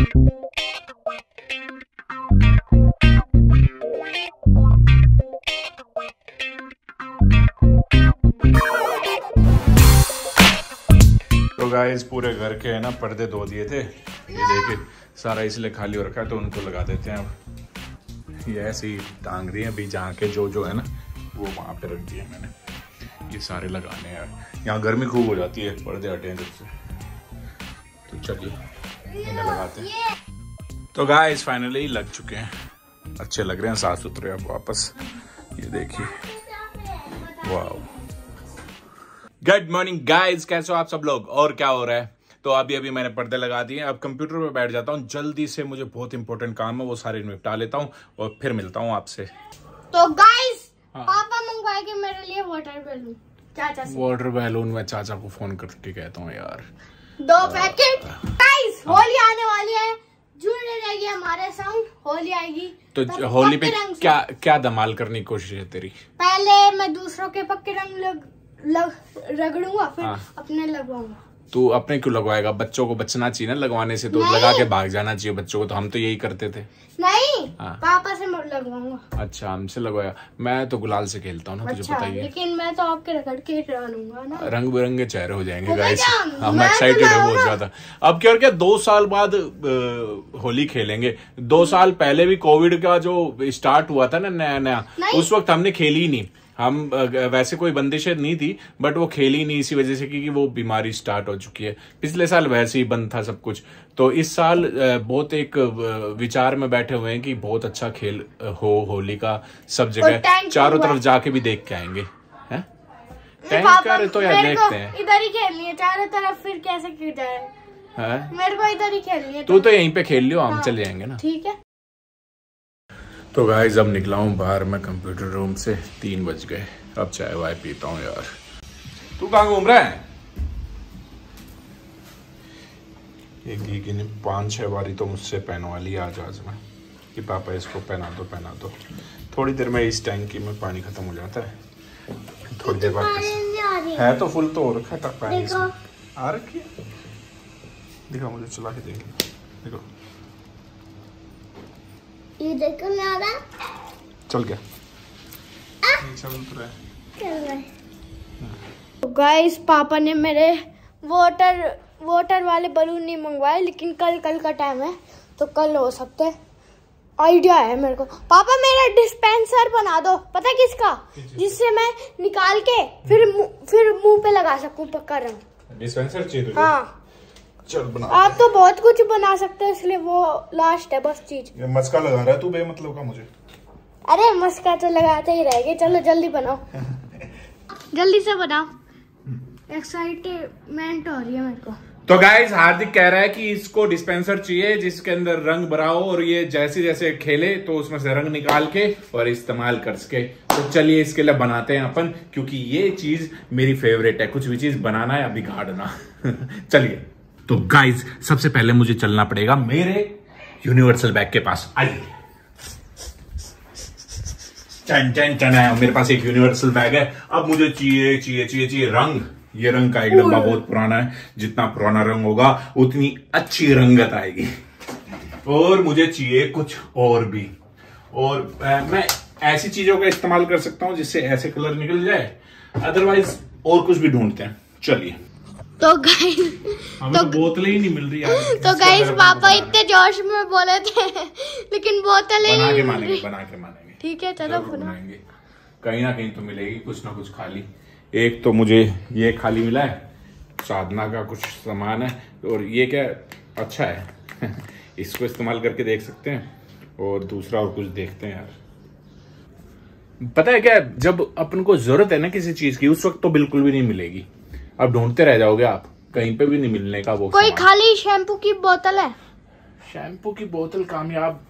तो गाइस पूरे घर के, है ना, पर्दे धो दिए थे। ये देखिए सारा इसलिए खाली हो रखा है तो उनको लगा देते हैं अब। ये ऐसी टांग रही है, अभी जहाँ के जो जो है ना, वो वहाँ पे रख दिए मैंने। ये सारे लगाने हैं। यहाँ गर्मी खूब हो जाती है, पर्दे हटे हैं जब से। तो चलिए। इन्हें लगाते हैं। तो गाइस फाइनली लग चुके हैं। अच्छे लग रहे हैं साफ़ सुथरे अब वापस। ये देखिए। वाह गुड मॉर्निंग गाइस कैसे हो आप सब लोग? और क्या हो रहा है? तो अभी अभी मैंने पर्दे लगा दिए अब कंप्यूटर पे बैठ जाता हूँ। जल्दी से मुझे बहुत इंपॉर्टेंट काम है वो सारे निपटा लेता हूँ और फिर मिलता हूँ आपसे। तो गाइस हाँ। पापा मंगवाएँगे मेरे लिए वाटर बैलून चाचा वाटर बैलून में चाचा को फ़ोन करके कहता हूँ यार। दो पैकेट। गाइस होली आने वाली है। जुड़े रहिए हमारे संग। होली आएगी। तो होली पे क्या क्या धमाल करने की कोशिश है तेरी? पहले मैं दूसरों के पक्के रंग लग, लग रगड़ूँगा फिर हाँ। अपने लगवाऊँगा। तू अपने क्यों लगवाएगा? बच्चों को बचना चाहिए ना लगवाने से तो लगा के भाग जाना चाहिए बच्चों को तो हम तो यही करते थे। नहीं हाँ। पापा से मैं लगवाऊँगा। अच्छा हमसे लगवाया। मैं तो गुलाल से खेलता हूँ ना तुझे अच्छा पता ही है। लेकिन मैं तो आपके रगड़ के डालूँगा ना। रंग बिरंगे चेहरे हो जाएँगे हो गाइस हम तो एक्साइटेड है बहुत ज़्यादा। अब क्या और क्या दो साल बाद होली खेलेंगे। दो साल पहले भी कोविड का जो स्टार्ट हुआ था ना नया नया उस वक्त हमने खेली ही नहीं। हम वैसे कोई बंदिशें नहीं थी बट वो खेली नहीं इसी वजह से क्योंकि वो बीमारी स्टार्ट हो चुकी है। पिछले साल वैसे ही बंद था सब कुछ। तो इस साल बहुत एक विचार में बैठे हुए हैं कि बहुत अच्छा खेल हो होली का सब जगह। चारों तरफ़ जाके भी देख के आएँगे हैं? तो यार देखते हैं। इधर ही खेलनी है चारों तरफ़ फिर कैसे जाए मेरे को इधर ही खेलनी है तू तो यहीं पे खेल लियो हम हाँ। चले जाएँगे ना। ठीक है। तो गाइस अब निकला हूँ बाहर मैं कंप्यूटर रूम से। तीन बज गए। अब चाय वाय पीता हूँ यार। तू कहाँ घूम रहा है? ये गीगी ने पाँच छह बारी तो मुझसे पहनवा लिया आज आज में। कि पापा इसको पहना दो पहना दो। थोड़ी देर में इस टैंकी में पानी खत्म हो जाता है। थोड़ी देर बाद है तो फुल तो हो रखा है टक पानी आ रखी है? दिखा मुझे चला के देंगे देखो। ये देखो मैं आ। रहा चल गया तो रहा है। तो गाइस पापा ने मेरे वाटर वाटर वाले बलून नहीं मंगवाए लेकिन कल कल का टाइम है तो कल हो सकते हैं। आइडिया है मेरे को। पापा मेरा डिस्पेंसर बना दो। पता है किसका? जिससे मैं निकाल के फिर मुंह- फिर मुँह पे लगा सकूँ पक्का रंग। डिस्पेंसर चाहिए हाँ। चल बना आप तो बहुत कुछ बना सकते हो इसलिए वो लास्ट है बस चीज़। ये मस्का लगा रहा है तू बेमतलब का मुझे? अरे मस्का तो लगाते ही रहेंगे चलो जल्दी बनाओ। जल्दी से बनाओ। एक्साइटमेंट हो रही है मेरे को। तो गाइस हार्दिक कह रहा है कि इसको डिस्पेंसर चाहिए जिसके अंदर रंग भरा हो और ये जैसे जैसे खेले तो उसमें से रंग निकाल के और इस्तेमाल कर सके। तो चलिए इसके लिए बनाते हैं अपन क्योंकि ये चीज़ मेरी फेवरेट है। कुछ भी चीज़ बनाना या बिगाड़ना चलिए। तो गाइस सबसे पहले मुझे चलना पड़ेगा मेरे यूनिवर्सल बैग के पास। आइए। चन चन चन है। मेरे पास एक यूनिवर्सल बैग है। अब मुझे चाहिए चाहिए चाहिए चाहिए रंग। ये रंग का एक डब्बा बहुत पुराना है। जितना पुराना रंग होगा उतनी अच्छी रंगत आएगी। और मुझे चाहिए कुछ और भी। और मैं ऐसी चीज़ों का इस्तेमाल कर सकता हूँ जिससे ऐसे कलर निकल जाए। अदरवाइज़ और कुछ भी ढूंढते हैं। चलिए। तो गाइस तो बोतलें ही नहीं मिल रही तो गाइस पापा इतने जोश में बोले थे लेकिन बोतल ही बना नहीं के मिल मानेंगे रही। बना के मानेंगे। ठीक है चलो बनाएँगे। कहीं ना कहीं तो मिलेगी कुछ ना कुछ खाली। एक तो मुझे ये खाली मिला है साधना का कुछ सामान है और ये क्या अच्छा है? इसको इस्तेमाल करके देख सकते हैं और दूसरा और कुछ देखते हैं यार। पता है क्या जब अपन को ज़रूरत है ना किसी चीज़ की उस वक्त तो बिल्कुल भी नहीं मिलेगी। अब ढूंढते रह जाओगे आप। कहीं पे भी नहीं मिलने का वो कोई खाली शैम्पू की बोतल है? शैम्पू की बोतल कामयाब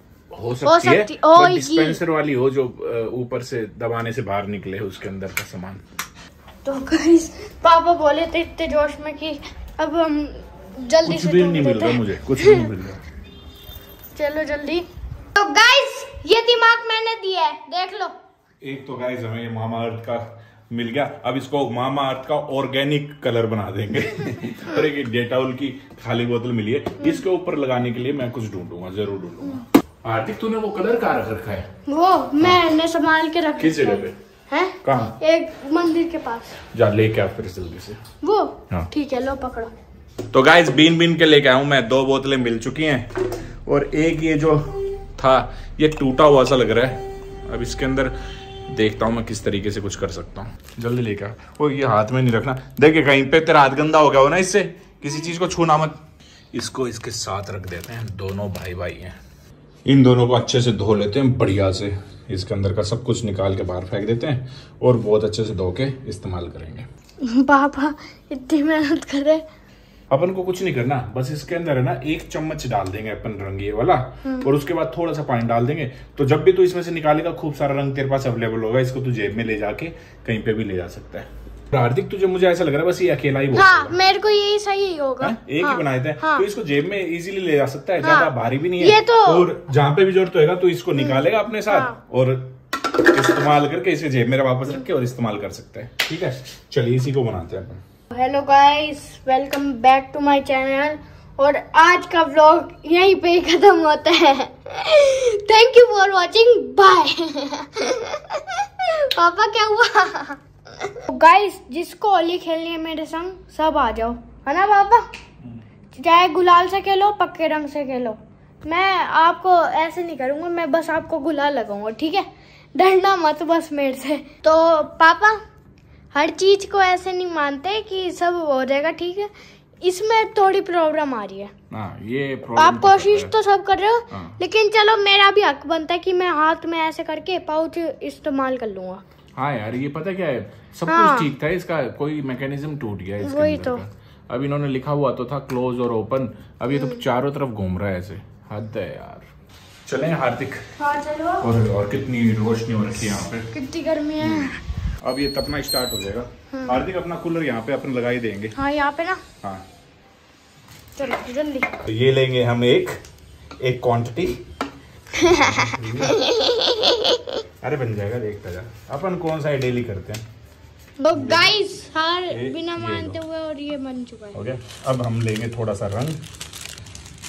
हो सकती, हो सकती- है ओ, डिस्पेंसर वाली हो जो ऊपर से दबाने से बाहर निकले उसके अंदर का सामान। तो गाइस पापा बोले थे इतने जोश में कि अब हम जल्दी कुछ से भी नहीं मिल रहा मुझे कुछ भी नहीं मिल रहा। चलो जल्दी। तो गाइस ये दिमाग मैंने दिया है देख लो। एक तो गाइस हमें ये महामार्ट का मिल गया। अब इसको मामा अर्थ का ऑर्गेनिक कलर बना देंगे। और एक डेटाउल की खाली बोतल मिली है। इसके ऊपर लगाने के लिए मैं कुछ ढूंढूँगा ज़रूर ढूंढूँगा। आर्थिक तूने वो कलर कहाँ रख रखा है? वो मैंने संभाल के रख किस जगह पे? है। कहाँ? एक मंदिर के पास। जा लेके आ फिर जल्दी से। वो? हाँ। ठीक है लो पकड़ो। तो गाइस बीन बीन के लेके आया हूँ मैं। दो बोतलें मिल चुकी हैं। और एक ये जो था ये टूटा हुआ सा लग रहा है। अब इसके अंदर देखता हूँ मैं किस तरीके से कुछ कर सकता हूँ। जल्दी लेके आ। वो ये हाथ में नहीं रखना। देखिए कहीं पे तेरा हाथ गंदा हो गया हो ना इससे। किसी चीज़ को छूना मत। इसको इसके साथ रख देते हैं। दोनों भाई भाई हैं। इन दोनों को अच्छे से धो लेते हैं बढ़िया से। इसके अंदर का सब कुछ निकाल के बाहर फेंक देते हैं और बहुत अच्छे से धो के इस्तेमाल करेंगे। पापा इतनी मेहनत कर। अपन को कुछ नहीं करना बस इसके अंदर है ना एक चम्मच डाल देंगे अपन रंग ये वाला और उसके बाद थोड़ा सा पानी डाल देंगे। तो जब भी तू इसमें से निकालेगा खूब सारा रंग तेरे पास अवेलेबल होगा इसको तू जेब में ले जाके कहीं पे भी ले जा सकता है। हार्दिक तुझे मुझे ऐसा लग रहा है बस ये अकेला ही हाँ मेरे को यही सही होगा। हाँ, एक हाँ, ही बनाए थे। हाँ। तो इसको जेब में इजीली ले जा सकता है ज़्यादा भारी भी नहीं है। ये तो- और जहाँ पे भी ज़रूरत होगा तो इसको निकालेगा अपने साथ हाँ। और इस्तेमाल करके इसे जेब में वापस रख के और इस्तेमाल कर सकते हैं। ठीक है? चलिए इसी को बनाते हैं अपन। Hello guys welcome back to my channel और आज का व्लॉग यहीं पे ही खत्म होता है। Thank you for watching bye पापा क्या हुआ? गाइस जिसको होली खेलनी है मेरे संग सब आ जाओ। है ना पापा? चाहे गुलाल से खेलो पक्के रंग से खेलो। मैं आपको ऐसे नहीं करूँगा मैं बस आपको गुलाल लगाऊँगा ठीक है? डरना मत बस मेरे से। तो पापा हर चीज़ को ऐसे नहीं मानते कि सब हो जाएगा ठीक है? इसमें थोड़ी प्रॉब्लम आ रही है। हाँ ये आप तो कोशिश तो सब कर रहे हो हाँ। लेकिन चलो मेरा भी हक बनता है कि मैं हाथ में ऐसे करके पाउच इस्तेमाल कर लूँगा। हाँ यार ये पता क्या है? सब हाँ। कुछ ठीक था इसका कोई मैकेनिज्म टूट गया इसके वही तो। अब इन्होंने लिखा हुआ तो था क्लोज और ओपन अब ये तो चारों तरफ़ घूम रहा है ऐसे। हद है यार। चले हार्दिक। हाँ चलो। और और कितनी रोशनी हो रखी है यहाँ पे। कितनी गर्मी है। अब ये तपना स्टार्ट हो जाएगा। हार्दिक अपना कूलर यहाँ पे अपन लगा ही देंगे। हाँ यहाँ पे ना। हाँ। चलो जल्दी। तो ये लेंगे हम एक एक क्वांटिटी अरे बन जाएगा देखता जा अपन कौन सा डेली करते हैं? तो गाइस हर बिना मानते हुए और ये बन चुका है। ओके अब हम लेंगे थोड़ा सा रंग।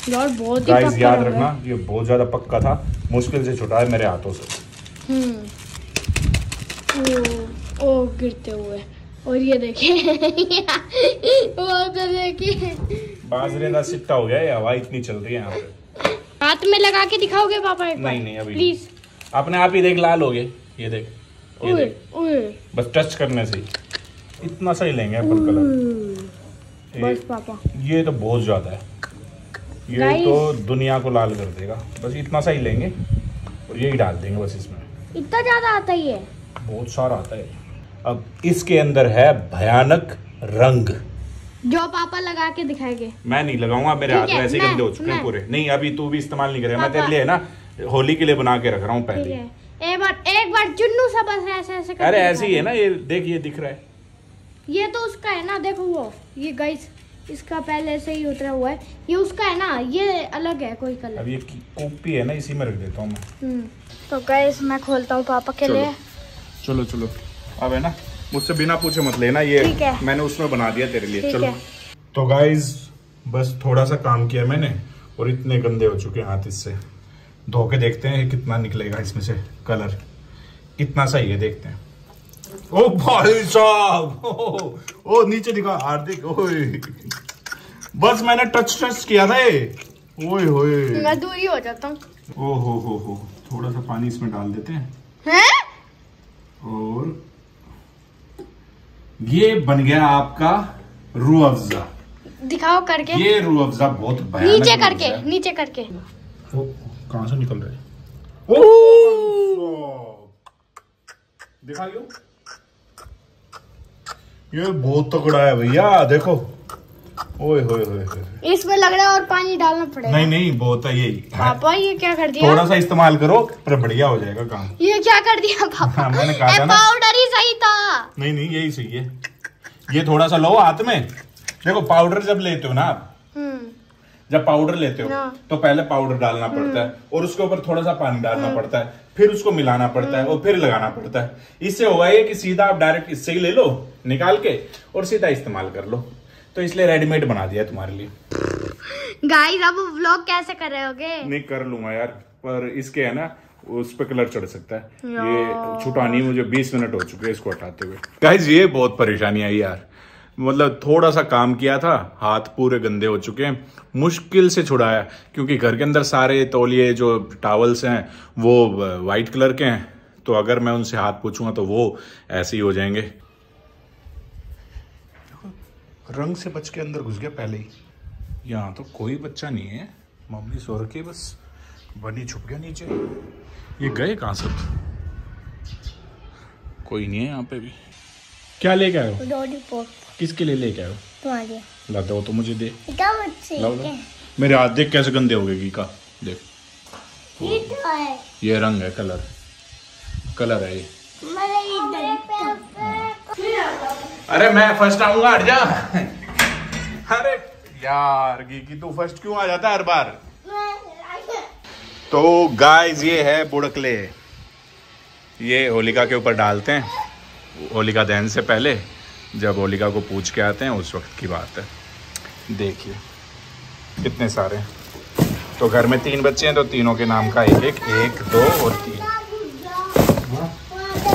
यार बहुत ही गाइस पक्का याद रखना ये बहुत ज़्यादा पक्का था। मुश्किल से छुटा है मेरे हाथों से। हम्म। ओ, गिरते हुए। और ये देखिए वो तो देखिए बाजरे का सिट्टा हो गया हवा इतनी चल रही है यहाँ पे। हाथ में लगा के दिखाओगे पापा एक नहीं नहीं अभी प्लीज़ अपने आप ही देख लाल हो गए। ये देख ये देख। बस टच करने से इतना सही लेंगे अपन कलर। बस ये, पापा। ये तो बहुत ज़्यादा है। ये तो दुनिया को लाल कर देगा। बस इतना सही लेंगे। और यही डाल देंगे बस इसमें। इतना ज़्यादा आता ही है। बहुत सारा आता है। अब इसके अंदर है भयानक रंग। जो पापा लगा के दिखाएँगे। मैं नहीं लगाऊँगा मेरे हाथ है, वैसे मैं- गंदे हो चुके हैं पूरे। नहीं अभी तू भी इस्तेमाल नहीं करेगा मैं तेरे लिए ना होली के लिए बना के रख रहा हूँ पहले। एक बार एक बार चुन्नू सा बस ऐसे ऐसे अरे ऐसे ही है ना ये देख ये दिख रहा है। ये तो उसका है ना देखो वो ये गाइस इसका पहले से ही उतरा हुआ है। ये उसका है ना ये अलग है कोई कलर अब ये कॉपी है ना इसी में रख देता हूँ मैं। तो गाइस मैं खोलता हूँ पापा के चलो। लिए। चलो चलो। अब है ना मुझसे बिना पूछे मत लेना ये। मैंने उसमें बना दिया तेरे लिए चलो। तो गाइज़ बस थोड़ा सा काम किया मैंने और इतने गंदे हो चुके हैं हाथ इससे। धो के देखते हैं कितना निकलेगा इसमें से कलर कितना सही है देखते हैं। ओ भाई साहब! ओ, ओ नीचे दिखा हार्दिक ओए। बस मैंने टच टच किया था ये। ओए होए। मैं दूरी हो जाता हूँ। ओ हो हो हो। थोड़ा सा पानी इसमें डाल देते हैं। हैं और ये बन गया आपका रू अफजा। दिखाओ करके। ये रू अफजा बहुत नीचे करके नीचे करके। कहा कहाँ से निकल रहे है? दिखा ये बहुत तगड़ा है भैया देखो। ओए होए होए। इसमें लग रहा है और पानी डालना पड़ेगा। नहीं नहीं बहुत है यही पापा ये क्या कर दिया? थोड़ा सा इस्तेमाल करो पर बढ़िया हो जाएगा काम। ये क्या कर दिया पापा? हाँ, मैंने कहा था ना। पाउडर ही सही था। नहीं नहीं यही सही है। ये थोड़ा सा लो हाथ में। देखो पाउडर जब लेते हो ना आप हम्म। जब पाउडर लेते हो हाँ। तो पहले पाउडर डालना पड़ता है और उसके ऊपर थोड़ा सा पानी डालना पड़ता है फिर उसको मिलाना पड़ता है और फिर लगाना पड़ता है। इससे होगा ये कि सीधा आप डायरेक्ट इससे ही ले लो निकाल के और सीधा इस्तेमाल कर लो। तो इसलिए रेडीमेड बना दिया तुम्हारे लिए। गाइस अब व्लॉग कैसे कर रहे होगे? नहीं कर लूँगा यार पर इसके है ना उस पे कलर चढ़ सकता है। ये छुटानी मुझे 20 मिनट हो चुके हैं इसको हटाते हुए। गाइज़ ये बहुत परेशानी आई यार। मतलब थोड़ा सा काम किया था हाथ पूरे गंदे हो चुके हैं। मुश्किल से छुड़ाया क्योंकि घर के अंदर सारे तौलिए जो टावल्स हैं वो वाइट कलर के हैं। तो अगर मैं उनसे हाथ पूछूँगा तो वो ऐसे ही हो जाएँगे। रंग से बच के अंदर घुस गया पहले ही। यहाँ तो कोई बच्चा नहीं है मम्मी सो रखी बस। बनी छुप गया नीचे। ये गए कहाँ सब कोई नहीं है यहाँ पे भी। क्या लेके आयो किसके लिए लेके आयो तुम्हारे। ला दो तो मुझे दे। ला। मेरे हाथ देख कैसे गंदे हो गए घी का। देख। ये तो ये रंग है कलर। कलर है ये मेरे अरे मैं फ़र्स्ट आऊँगा, हट जा। अरे यार घी तू फ़र्स्ट क्यों आ जाता है हर बार? तो गाइस ये है बुड़कले। ये होलिका के ऊपर डालते हैं। होलिका दहन से पहले जब होलिका को पूछ के आते हैं, उस वक्त की बात है। देखिए, कितने सारे तो घर में तीन बच्चे हैं तो तीनों के नाम का एक एक एक, दो और तीन।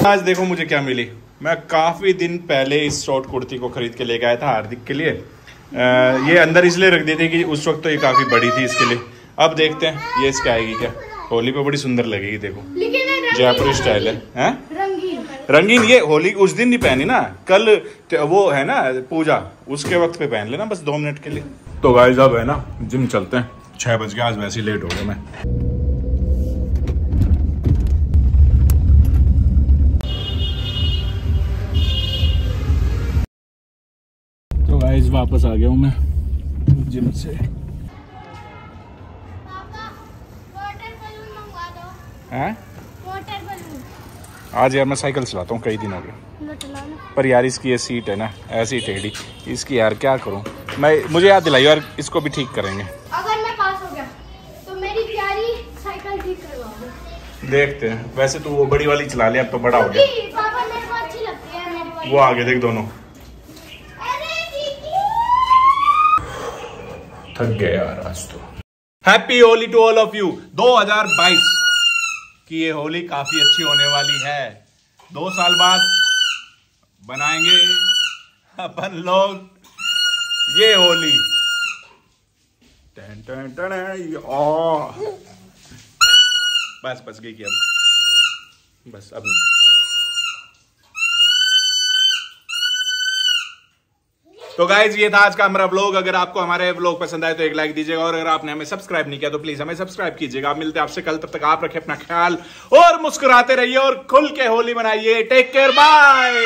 आज देखो मुझे क्या मिली। मैं काफ़ी दिन पहले इस शॉर्ट कुर्ती को खरीद के लेके आया था हार्दिक के लिए। अ, ये अंदर इसलिए रख दी थी कि उस वक्त तो ये काफ़ी बड़ी थी इसके लिए। अब देखते हैं ये इसके आएगी क्या? होली पे बड़ी सुंदर लगेगी देखो। जयपुरी स्टाइल है हैं? रंगीन। रंगीन ये होली उस दिन नहीं पहनी ना। कल वो है ना पूजा उसके वक्त पे पहन लेना बस दो मिनट के लिए। तो गाइस अब है ना जिम चलते हैं। छह बज गए आज वैसे ही लेट हो गया मैं। गाइस वापस आ गया हूँ मैं। जिम से। हैं? आज यार मैं साइकिल चलाता हूँ कई दिन हो गए। लो लो। पर यार इसकी ये सीट है ना ऐसी टेढ़ी। इसकी यार क्या करूँ? मैं मुझे याद दिलाई यार इसको भी ठीक करेंगे। अगर मैं पास हो गया तो मेरी प्यारी साइकिल ठीक करवाओगे। देखते हैं। वैसे तो वो बड़ी वाली चला लिया अब तो बड़ा हो गया। पापा मेरे को अच्छी लगती है मेरी वो आगे देख दोनों अरे दीदी थक गए यार आज तो। Happy Holi to all of you 2022 की ये होली काफ़ी अच्छी होने वाली है। दो साल बाद बनाएँगे अपन लोग ये होली। बस बस, गई की अब। बस, अब नहीं। तो गाइज़ ये था आज का हमारा ब्लॉग अगर आपको हमारे ब्लॉग पसंद आए तो एक लाइक दीजिएगा। और अगर आपने हमें सब्सक्राइब नहीं किया तो प्लीज़ हमें सब्सक्राइब कीजिएगा। आप मिलते आपसे कल, तब तक आप रखें अपना ख्याल और मुस्कुराते रहिए और खुल के होली मनाइए। Take care bye